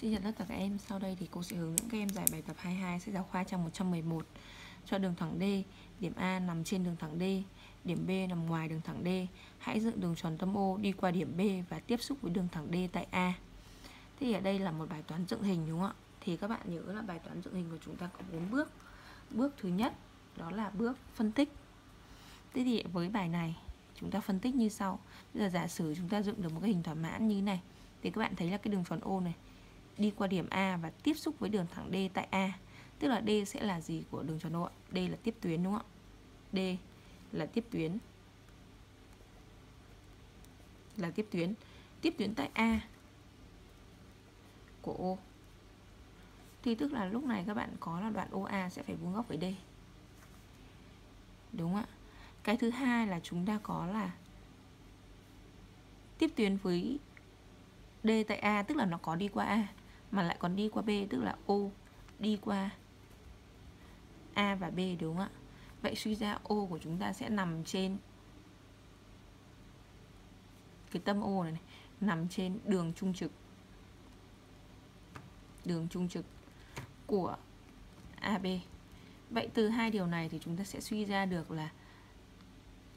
Xin chào tất cả các em, sau đây thì cô sẽ hướng dẫn các em giải bài tập 22 sách giáo khoa trang 111 cho đường thẳng D, điểm A nằm trên đường thẳng D, điểm B nằm ngoài đường thẳng D. Hãy dựng đường tròn tâm O đi qua điểm B và tiếp xúc với đường thẳng D tại A. Thì ở đây là một bài toán dựng hình đúng không ạ? Thì các bạn nhớ là bài toán dựng hình của chúng ta có 4 bước. Bước thứ nhất đó là bước phân tích. Thế thì với bài này chúng ta phân tích như sau. Bây giờ giả sử chúng ta dựng được một cái hình thỏa mãn như thế này thì các bạn thấy là cái đường tròn O này đi qua điểm A và tiếp xúc với đường thẳng D tại A. Tức là D sẽ là gì của đường tròn O ạ? D là tiếp tuyến, đúng không ạ? D là tiếp tuyến. Là tiếp tuyến. Tiếp tuyến tại A của O. Thì tức là lúc này các bạn có là đoạn OA sẽ phải vuông góc với D. Đúng không ạ? Cái thứ hai là chúng ta có là tiếp tuyến với D tại A, tức là nó có đi qua A mà lại còn đi qua B tức là O đi qua A và B đúng không ạ? Vậy suy ra O của chúng ta sẽ nằm trên cái tâm O này, này nằm trên đường trung trực. Đường trung trực của AB. Vậy từ hai điều này thì chúng ta sẽ suy ra được là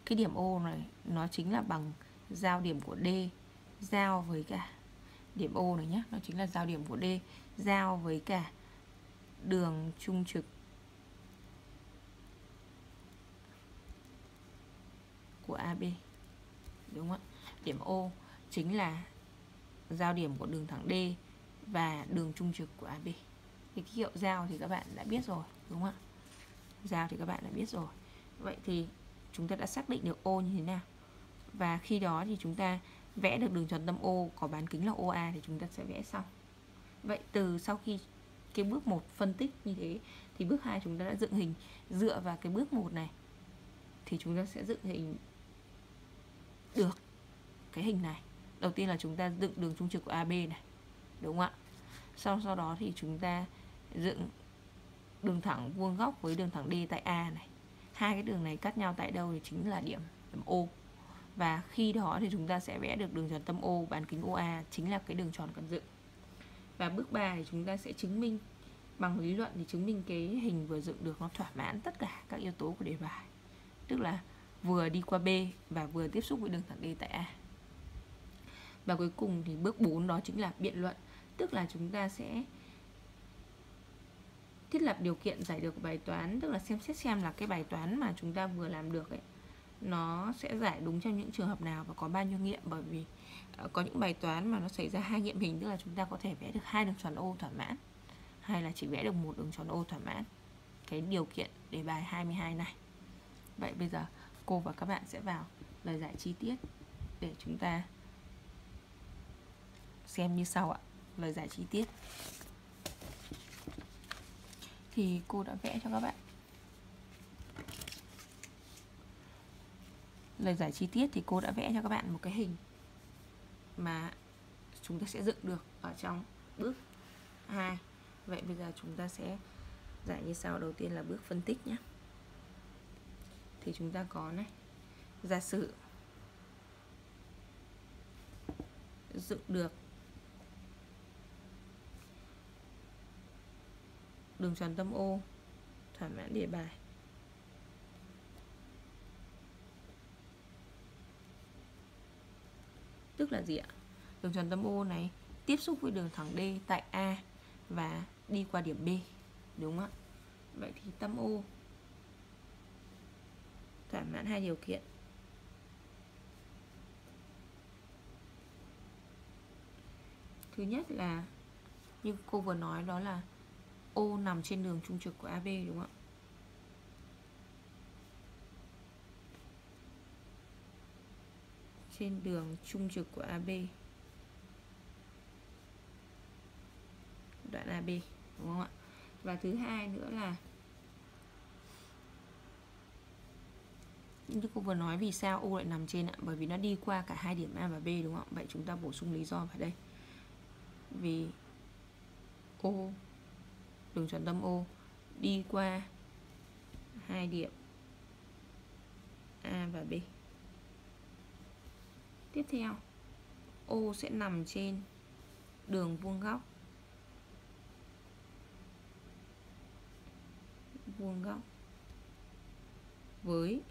cái điểm O này nó chính là bằng giao điểm của D giao với cả điểm O này nhé Nó chính là giao điểm của D, Giao với cả đường trung trực của AB Đúng không ạ? Điểm O chính là giao điểm của đường thẳng D và đường trung trực của AB Thì cái hiệu giao thì các bạn đã biết rồi, Đúng không ạ? Giao thì các bạn đã biết rồi Vậy thì chúng ta đã xác định được O như thế nào Và khi đó thì chúng ta vẽ được đường tròn tâm O, có bán kính là OA thì chúng ta sẽ vẽ xong vậy từ sau khi cái bước 1 phân tích như thế, thì bước 2 chúng ta đã dựng hình dựa vào cái bước 1 này, thì chúng ta sẽ dựng hình được cái hình này. Đầu tiên là chúng ta dựng đường trung trực của AB này, đúng không ạ? Sau sau đó thì chúng ta dựng đường thẳng vuông góc với đường thẳng D tại A này. Hai cái đường này cắt nhau tại đâu thì chính là điểm điểm O và khi đó thì chúng ta sẽ vẽ được đường tròn tâm O bán kính OA chính là cái đường tròn cần dựng. Và bước 3 thì chúng ta sẽ chứng minh, bằng lý luận thì chứng minh cái hình vừa dựng được nó thỏa mãn tất cả các yếu tố của đề bài. Tức là vừa đi qua B và vừa tiếp xúc với đường thẳng D tại A. Và cuối cùng thì bước 4 đó chính là biện luận. Tức là chúng ta sẽ thiết lập điều kiện giải được bài toán, tức là xem xét xem là cái bài toán mà chúng ta vừa làm được ấy nó sẽ giải đúng trong những trường hợp nào và có bao nhiêu nghiệm. Bởi vì ờ, có những bài toán mà nó xảy ra hai nghiệm hình, tức là chúng ta có thể vẽ được hai đường tròn ô thỏa mãn, hay là chỉ vẽ được một đường tròn ô thỏa mãn. Cái điều kiện đề bài 22 này. Vậy bây giờ cô và các bạn sẽ vào lời giải chi tiết để chúng ta xem như sau ạ. Lời giải chi tiết. Thì cô đã vẽ cho các bạn lời giải chi tiết thì cô đã vẽ cho các bạn một cái hình mà chúng ta sẽ dựng được ở trong bước 2 Vậy bây giờ chúng ta sẽ giải như sau. Đầu tiên là bước phân tích nhé. Thì chúng ta có này. Giả sử Dựng được Đường tròn tâm O Thỏa mãn đề bài. Tức là gì ạ? Đường tròn tâm O này, tiếp xúc với đường thẳng D tại A và đi qua điểm B. Đúng không ạ? Vậy thì tâm O thỏa mãn hai điều kiện. Thứ nhất là, như cô vừa nói, đó là O nằm trên đường trung trực của AB đúng không ạ? Trên đường trung trực của AB đoạn AB đúng không ạ? Và thứ hai nữa là như cô vừa nói vì sao O lại nằm trên ạ? Bởi vì nó đi qua cả hai điểm A và B, đúng không ạ? Vậy chúng ta bổ sung lý do vào đây. Vì O, đường tròn tâm O đi qua hai điểm A và B tiếp theo. O sẽ nằm trên đường vuông góc. Vuông góc. Với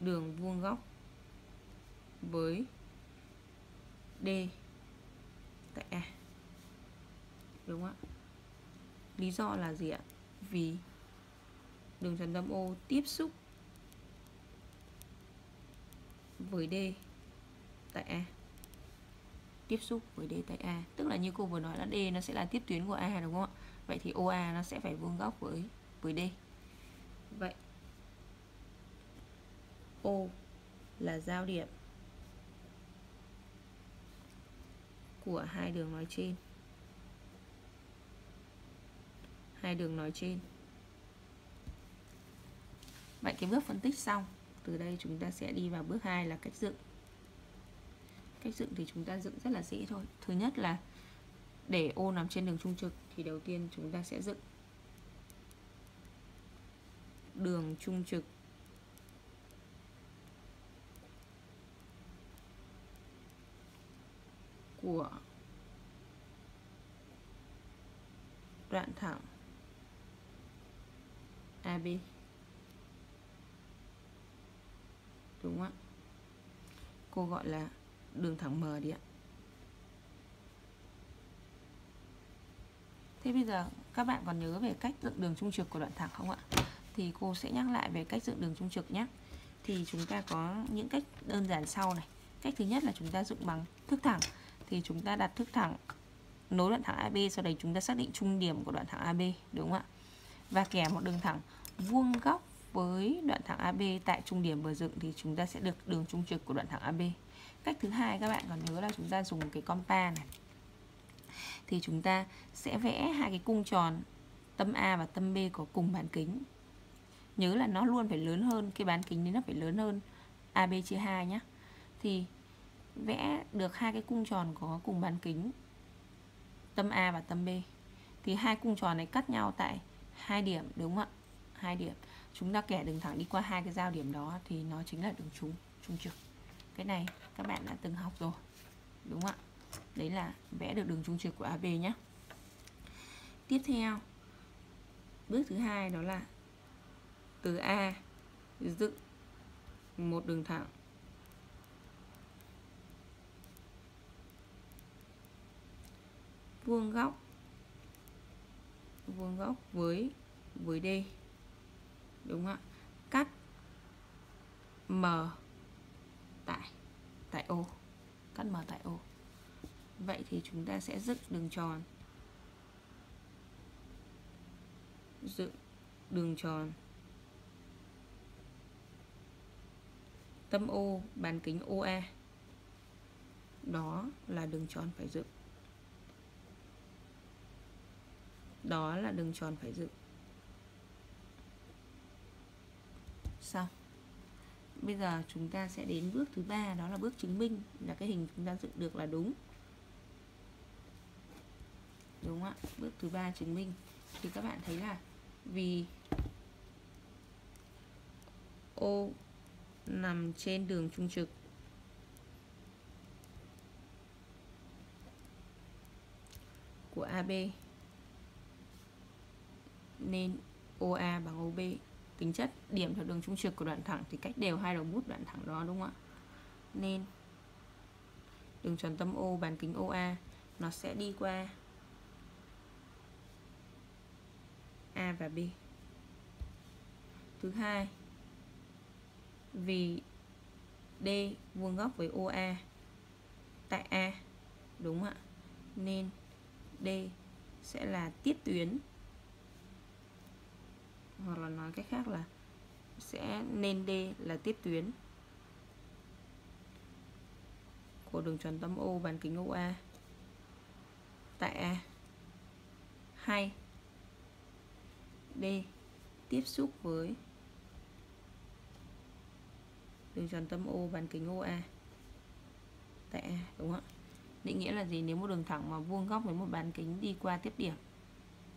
đường vuông góc. Với D. Tại E đúng không ạ? Lý do là gì ạ? Vì đường tròn tâm O tiếp xúc với D tại A. Tiếp xúc với D tại A. Tức là như cô vừa nói là D nó sẽ là tiếp tuyến của A, đúng không ạ? Vậy thì OA nó sẽ phải vuông góc với với D. Vậy, O là giao điểm của hai đường nói trên. Hai đường nói trên. Vậy cái bước phân tích xong từ đây chúng ta sẽ đi vào bước 2 là cách dựng. Cách dựng thì chúng ta dựng rất là dễ thôi. Thứ nhất là để ô nằm trên đường trung trực thì đầu tiên chúng ta sẽ dựng đường trung trực. Của đoạn thẳng AB đúng không ạ cô gọi là đường thẳng M đi ạ Thế bây giờ các bạn còn nhớ về cách dựng đường trung trực của đoạn thẳng không ạ? Thì cô sẽ nhắc lại về cách dựng đường trung trực nhé. Thì chúng ta có những cách đơn giản sau này. Cách thứ nhất là chúng ta dựng bằng thước thẳng. Thì chúng ta đặt thước thẳng, nối đoạn thẳng AB sau đấy chúng ta xác định trung điểm của đoạn thẳng AB đúng không ạ? Và kẻ một đường thẳng vuông góc với đoạn thẳng AB tại trung điểm vừa dựng thì chúng ta sẽ được đường trung trực của đoạn thẳng AB. Cách thứ hai các bạn còn nhớ là chúng ta dùng cái compa này thì chúng ta sẽ vẽ hai cái cung tròn, tâm A và tâm B có cùng bán kính. Nhớ là nó luôn phải lớn hơn, cái bán kính đấy nó phải lớn hơn AB chia 2 nhé. Thì vẽ được hai cái cung tròn có cùng bán kính, tâm A và tâm B. Thì hai cung tròn này cắt nhau tại hai điểm, đúng không ạ? Hai điểm. Chúng ta kẻ đường thẳng đi qua hai cái giao điểm đó thì nó chính là đường trúng trung trực. Cái này các bạn đã từng học rồi. Đúng không ạ? Đấy là vẽ được đường trung trực của AB nhé Tiếp theo, Bước thứ hai đó là Từ A Dựng một đường thẳng vuông góc vuông góc với với D đúng không ạ? Cắt M tại tại O. Cắt M tại O. Vậy thì chúng ta sẽ dựng đường tròn. Dựng đường tròn. Tâm O, bán kính OA Đó là đường tròn phải dựng. Đó là đường tròn phải dựng. Xong Bây giờ chúng ta sẽ đến bước thứ ba, Đó là bước chứng minh, là cái hình chúng ta dựng được là đúng. Đúng không ạ? Bước thứ ba chứng minh. Thì các bạn thấy là vì ô nằm trên đường trung trực, của AB nên OA bằng OB tính chất điểm theo đường trung trực của đoạn thẳng thì cách đều hai đầu bút đoạn thẳng đó, đúng không ạ? Nên đường tròn tâm O bán kính OA nó sẽ đi qua A và B. Thứ hai, vì D vuông góc với OA tại A, đúng ạ? Nên D sẽ là tiếp tuyến hoặc là nói cách khác là sẽ nên D là tiếp tuyến của đường tròn tâm O bán kính OA tại A hay D tiếp xúc với đường tròn tâm O bán kính OA tại A, đúng không ạ? Định nghĩa là gì? Nếu một đường thẳng mà vuông góc với một bán kính đi qua tiếp điểm,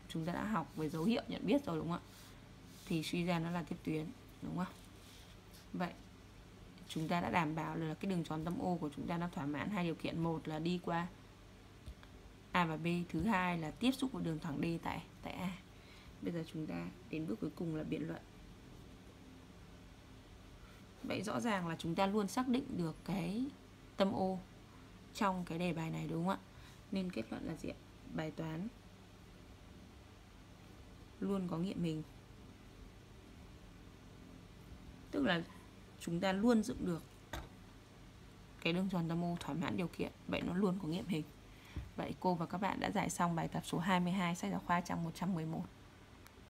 chúng ta đã học về dấu hiệu nhận biết rồi, đúng không ạ? Thì suy ra nó là tiếp tuyến, đúng không? Vậy chúng ta đã đảm bảo là cái đường tròn tâm O của chúng ta nó thỏa mãn hai điều kiện một là đi qua A và B, thứ hai là tiếp xúc với đường thẳng D tại tại A Bây giờ chúng ta đến bước cuối cùng là biện luận Vậy rõ ràng là chúng ta luôn xác định được cái tâm ô trong cái đề bài này, đúng không ạ? Nên kết luận là gì ạ? Bài toán luôn có nghiệm mình Tức là chúng ta luôn dựng được cái đường tròn tâm ô thỏa mãn điều kiện. Vậy nó luôn có nghiệm hình. Vậy cô và các bạn đã giải xong bài tập số 22 sách giáo khoa trang 111